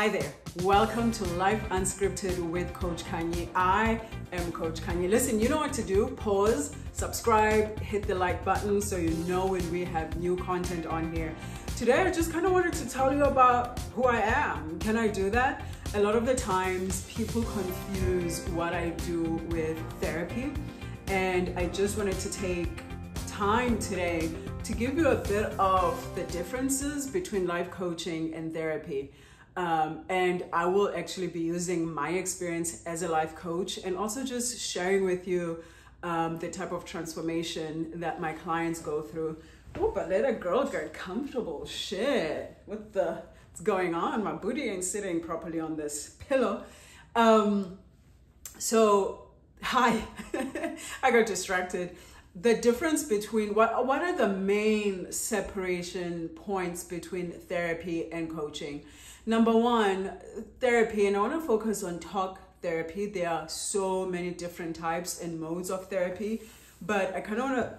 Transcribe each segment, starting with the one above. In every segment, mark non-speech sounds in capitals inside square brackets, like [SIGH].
Hi there. Welcome to Life Unscripted with Coach Khanyi. I am Coach Khanyi. Listen, you know what to do. Pause, subscribe, hit the like button so you know when we have new content on here. Today, I just kind of wanted to tell you about who I am. Can I do that? A lot of the times, people confuse what I do with therapy, and I just wanted to take time today to give you a bit of the differences between life coaching and therapy. Um, and I will actually be using my experience as a life coach and also just sharing with you um, the type of transformation that my clients go through. Oh, but let a girl get comfortable. Shit, what the what's going on? My booty ain't sitting properly on this pillow. Um, so, hi, [LAUGHS] I got distracted. The difference between what what are the main separation points between therapy and coaching? Number one, therapy, and I want to focus on talk therapy. There are so many different types and modes of therapy, but I kind of want to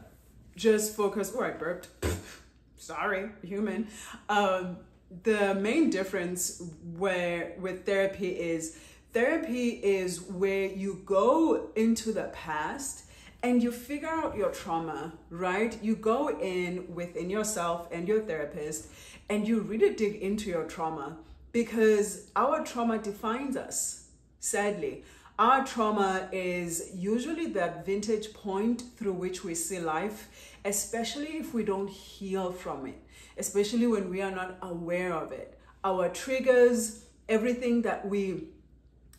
just focus. Oh, I burped. [LAUGHS] Sorry, human. Um, the main difference where with therapy is therapy is where you go into the past and you figure out your trauma, right? You go in within yourself and your therapist and you really dig into your trauma because our trauma defines us, sadly. Our trauma is usually that vintage point through which we see life, especially if we don't heal from it, especially when we are not aware of it. Our triggers, everything that we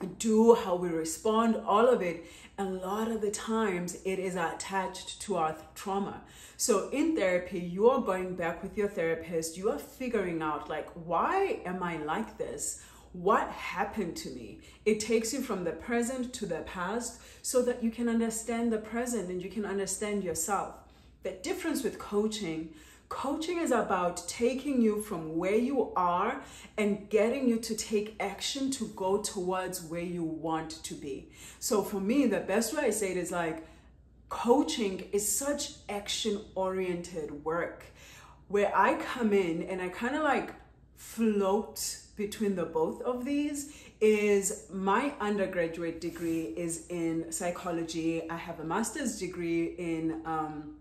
do, how we respond, all of it, a lot of the times it is attached to our trauma. So in therapy, you are going back with your therapist, you are figuring out like, why am I like this? What happened to me? It takes you from the present to the past so that you can understand the present and you can understand yourself. The difference with coaching Coaching is about taking you from where you are and getting you to take action to go towards where you want to be. So for me, the best way I say it is like coaching is such action oriented work where I come in and I kind of like float between the both of these is my undergraduate degree is in psychology. I have a master's degree in um,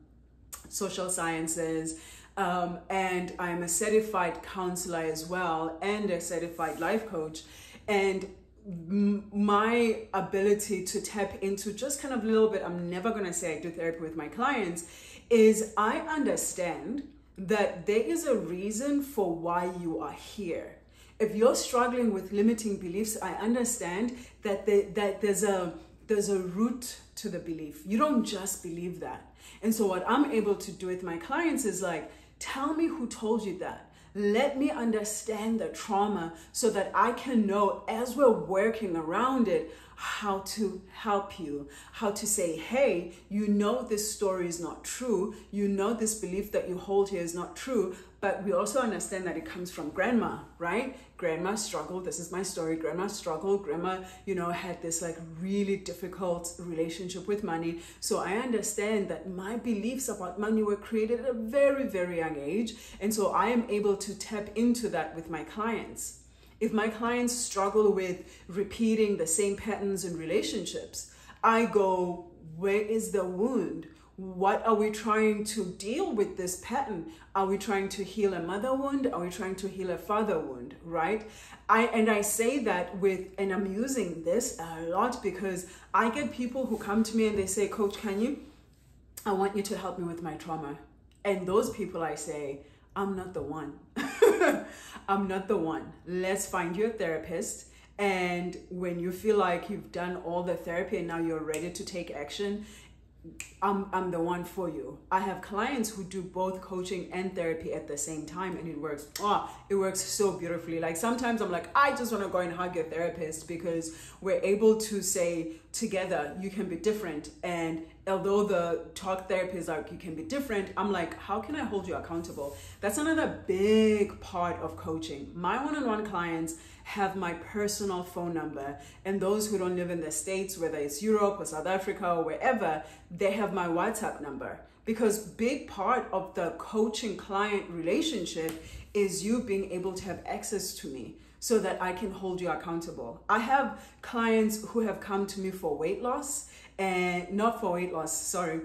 social sciences. Um, and I'm a certified counselor as well and a certified life coach. And my ability to tap into just kind of a little bit, I'm never going to say I do therapy with my clients, is I understand that there is a reason for why you are here. If you're struggling with limiting beliefs, I understand that, the, that there's a there's a root to the belief. You don't just believe that. And so what I'm able to do with my clients is like, Tell me who told you that. Let me understand the trauma so that I can know as we're working around it how to help you, how to say, hey, you know this story is not true. You know this belief that you hold here is not true, but we also understand that it comes from grandma, right? Grandma struggled. This is my story. Grandma struggled. Grandma, you know, had this like really difficult relationship with money. So I understand that my beliefs about money were created at a very, very young age. And so I am able to tap into that with my clients. If my clients struggle with repeating the same patterns in relationships, I go, where is the wound? what are we trying to deal with this pattern? Are we trying to heal a mother wound? Are we trying to heal a father wound? Right? I and i say that with and i'm using this a lot because i get people who come to me and they say coach can you i want you to help me with my trauma. And those people i say i'm not the one [LAUGHS] [LAUGHS] i'm not the one let's find you a therapist and when you feel like you've done all the therapy and now you're ready to take action, I'm, I'm the one for you. I have clients who do both coaching and therapy at the same time and it works. Oh, it works so beautifully. Like sometimes I'm like, I just want to go and hug your therapist because we're able to say together, you can be different. And although the talk therapy is like, you can be different, I'm like, how can I hold you accountable? That's another big part of coaching. My one-on-one clients have my personal phone number. And those who don't live in the States, whether it's Europe or South Africa or wherever, they have my WhatsApp number. Because big part of the coaching client relationship is you being able to have access to me. So that I can hold you accountable. I have clients who have come to me for weight loss and not for weight loss, sorry.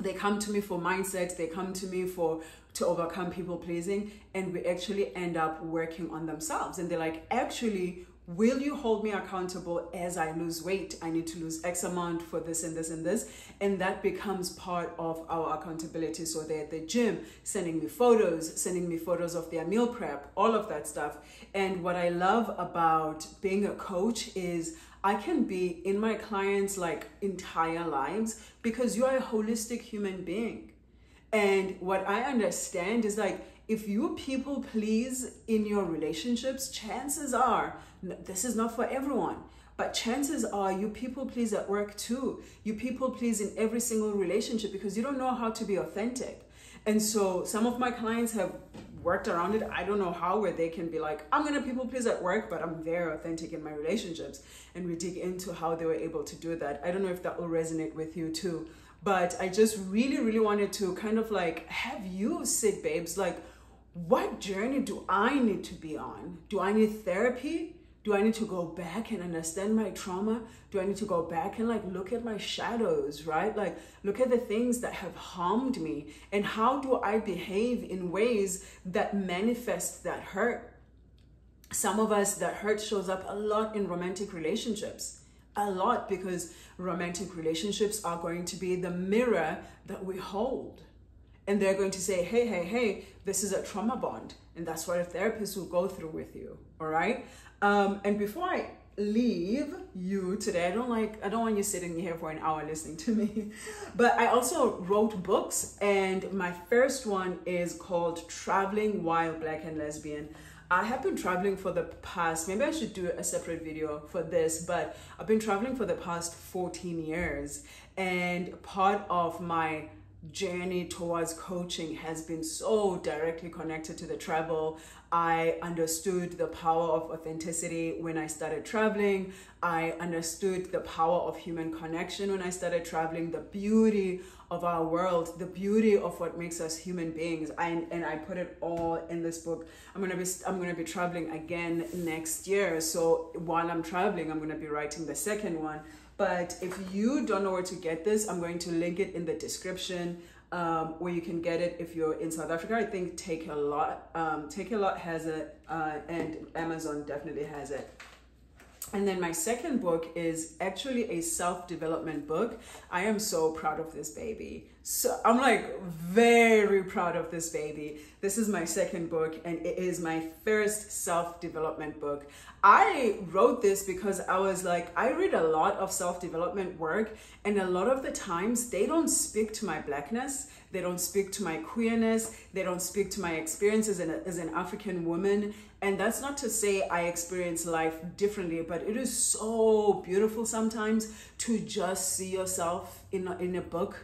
They come to me for mindset, they come to me for to overcome people pleasing and we actually end up working on themselves and they're like actually will you hold me accountable as I lose weight? I need to lose X amount for this and this and this. And that becomes part of our accountability. So they're at the gym, sending me photos, sending me photos of their meal prep, all of that stuff. And what I love about being a coach is I can be in my clients' like entire lives because you are a holistic human being. And what I understand is like if you people please in your relationships, chances are this is not for everyone. But chances are you people please at work too. You people please in every single relationship because you don't know how to be authentic. And so some of my clients have worked around it. I don't know how, where they can be like, I'm gonna people please at work, but I'm very authentic in my relationships. And we dig into how they were able to do that. I don't know if that will resonate with you too. But I just really, really wanted to kind of like have you sit, babes, like, what journey do I need to be on? Do I need therapy? Do I need to go back and understand my trauma? Do I need to go back and like look at my shadows, right? Like look at the things that have harmed me and how do I behave in ways that manifest that hurt? Some of us that hurt shows up a lot in romantic relationships. A lot because romantic relationships are going to be the mirror that we hold. And they're going to say, hey, hey, hey, this is a trauma bond. And that's what a therapist will go through with you. All right. Um, and before I leave you today, I don't like, I don't want you sitting here for an hour listening to me, [LAUGHS] but I also wrote books and my first one is called Traveling While Black and Lesbian. I have been traveling for the past, maybe I should do a separate video for this, but I've been traveling for the past 14 years and part of my journey towards coaching has been so directly connected to the travel. I understood the power of authenticity when I started traveling. I understood the power of human connection when I started traveling, the beauty of our world, the beauty of what makes us human beings. I, and I put it all in this book. I'm gonna be I'm gonna be traveling again next year. So while I'm traveling, I'm gonna be writing the second one. But if you don't know where to get this, I'm going to link it in the description um, where you can get it if you're in South Africa. I think Takealot, um, Lot has it, uh, and Amazon definitely has it. And then my second book is actually a self-development book. I am so proud of this baby. So I'm like very proud of this baby. This is my second book and it is my first self-development book. I wrote this because I was like, I read a lot of self-development work and a lot of the times they don't speak to my blackness. They don't speak to my queerness. They don't speak to my experiences as an, African woman. And that's not to say I experience life differently, but it is so beautiful sometimes to just see yourself in a, in a book,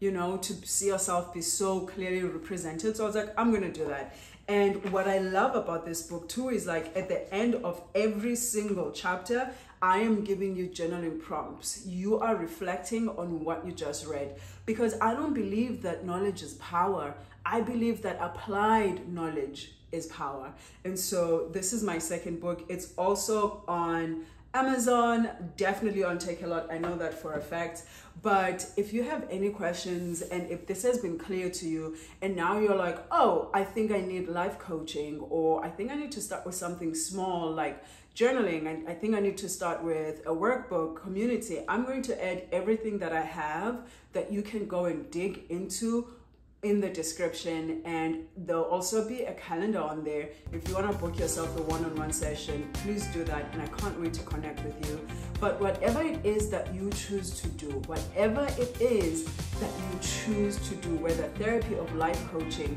you know, to see yourself be so clearly represented. So I was like, I'm going to do that. And what I love about this book too is like at the end of every single chapter, I am giving you journaling prompts. You are reflecting on what you just read because I don't believe that knowledge is power. I believe that applied knowledge is power. And so this is my second book. It's also on Amazon, definitely on Takealot. I know that for a fact. But if you have any questions and if this has been clear to you and now you're like, oh, I think I need life coaching or I think I need to start with something small like journaling. I, I think I need to start with a workbook, community. I'm going to add everything that I have that you can go and dig into in the description and there'll also be a calendar on there. If you want to book yourself a one-on-one session please do that and i can't wait to connect with you. But whatever it is that you choose to do whatever it is that you choose to do whether therapy or life coaching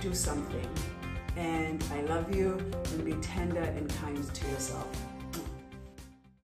do something. And i love you and be tender and kind to yourself